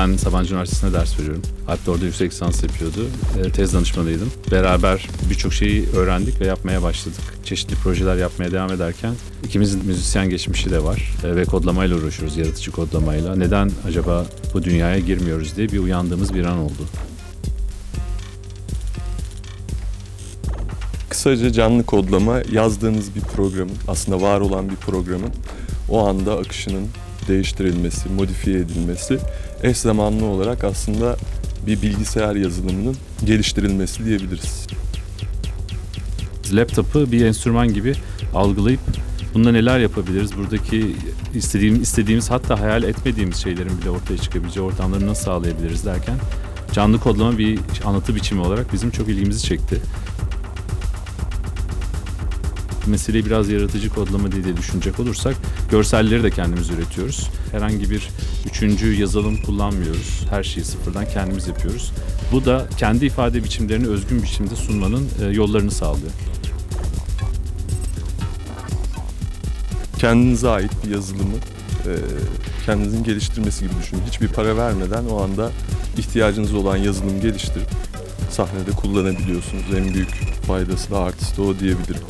Ben Sabancı Üniversitesi'nde ders veriyorum. Alp de orada yüksek lisans yapıyordu. E, tez danışmanıydım. Beraber birçok şeyi öğrendik ve yapmaya başladık. Çeşitli projeler yapmaya devam ederken ikimizin müzisyen geçmişi de var. E, ve kodlamayla uğraşıyoruz, yaratıcı kodlamayla. Neden acaba bu dünyaya girmiyoruz diye bir uyandığımız bir an oldu. Kısaca canlı kodlama yazdığınız bir programın, aslında var olan bir programın o anda akışının değiştirilmesi, modifiye edilmesi eş zamanlı olarak aslında bir bilgisayar yazılımının geliştirilmesi diyebiliriz. Laptopu bir enstrüman gibi algılayıp bunda neler yapabiliriz? Buradaki istediğim, istediğimiz hatta hayal etmediğimiz şeylerin bile ortaya çıkabileceği ortamları nasıl sağlayabiliriz derken canlı kodlama bir anlatı biçimi olarak bizim çok ilgimizi çekti meseleyi biraz yaratıcı kodlama diye düşünecek olursak görselleri de kendimiz üretiyoruz. Herhangi bir üçüncü yazılım kullanmıyoruz. Her şeyi sıfırdan kendimiz yapıyoruz. Bu da kendi ifade biçimlerini özgün biçimde sunmanın e, yollarını sağlıyor. Kendinize ait bir yazılımı e, kendinizin geliştirmesi gibi düşünün. Hiçbir para vermeden o anda ihtiyacınız olan yazılım geliştirip sahnede kullanabiliyorsunuz. En büyük faydası da artısı da o diyebilirim.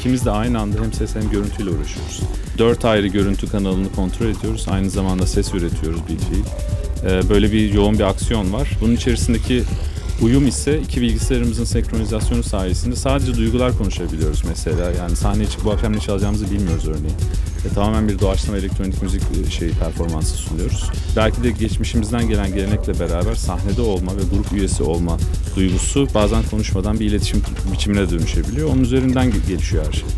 İkimiz de aynı anda hem ses hem görüntüyle uğraşıyoruz. Dört ayrı görüntü kanalını kontrol ediyoruz. Aynı zamanda ses üretiyoruz bir fiil. Ee, böyle bir yoğun bir aksiyon var. Bunun içerisindeki uyum ise iki bilgisayarımızın senkronizasyonu sayesinde sadece duygular konuşabiliyoruz mesela. Yani sahneye çıkıp bu akşam ne çalacağımızı bilmiyoruz örneğin. E, tamamen bir doğaçlama elektronik müzik e, şey performansı sunuyoruz. Belki de geçmişimizden gelen gelenekle beraber sahnede olma ve grup üyesi olma duygusu bazen konuşmadan bir iletişim biçimine dönüşebiliyor. Onun üzerinden gelişiyor her şey.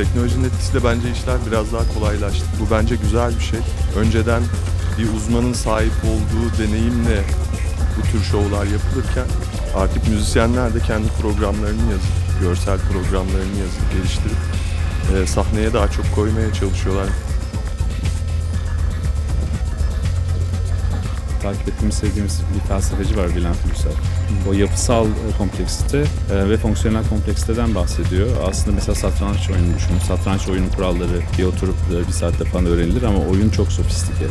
Teknolojinin etkisiyle bence işler biraz daha kolaylaştı. Bu bence güzel bir şey. Önceden bir uzmanın sahip olduğu deneyimle bu tür şovlar yapılırken artık müzisyenler de kendi programlarını yazıp, görsel programlarını yazıp, geliştirip e, sahneye daha çok koymaya çalışıyorlar. Takip ettiğimiz, sevdiğimiz bir felsefeci var Bülent Yüksel. O yapısal e, kompleksite e, ve fonksiyonel kompleksiteden bahsediyor. Aslında mesela satranç oyunu düşünün. Satranç oyunun kuralları bir oturup e, bir saatte falan öğrenilir ama oyun çok sofistike.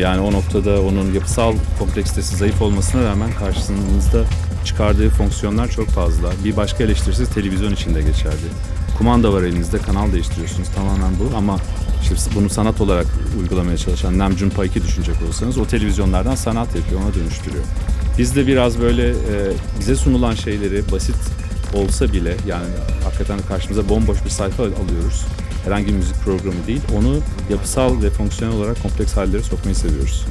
Yani o noktada onun yapısal kompleksitesi zayıf olmasına rağmen karşınızda çıkardığı fonksiyonlar çok fazla. Bir başka eleştirisi televizyon içinde geçerli. Kumanda var elinizde, kanal değiştiriyorsunuz tamamen bu ama işte bunu sanat olarak uygulamaya çalışan Namjoon Paik'i düşünecek olursanız o televizyonlardan sanat yapıyor, ona dönüştürüyor. Biz de biraz böyle e, bize sunulan şeyleri basit olsa bile yani hakikaten karşımıza bomboş bir sayfa alıyoruz. Herhangi bir müzik programı değil. Onu yapısal ve fonksiyonel olarak kompleks hallere sokmayı seviyoruz.